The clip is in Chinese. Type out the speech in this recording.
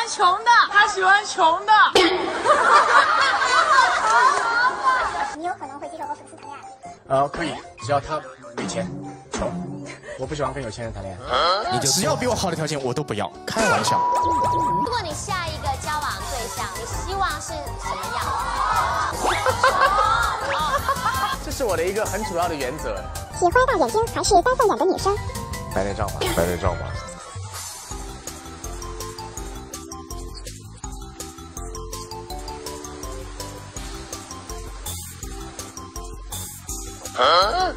欢穷的，他喜欢穷的。你有可能会接受和粉丝谈恋爱。呃，可以，只要他没钱，穷。我不喜欢跟有钱人谈恋爱。你就只要比我好的条件我都不要，开玩笑。如果你下一个交往对象，你希望是什么样？这是我的一个很主要的原则。喜欢大眼睛还是单凤眼的女生？白内障吧，白内障吧。Huh?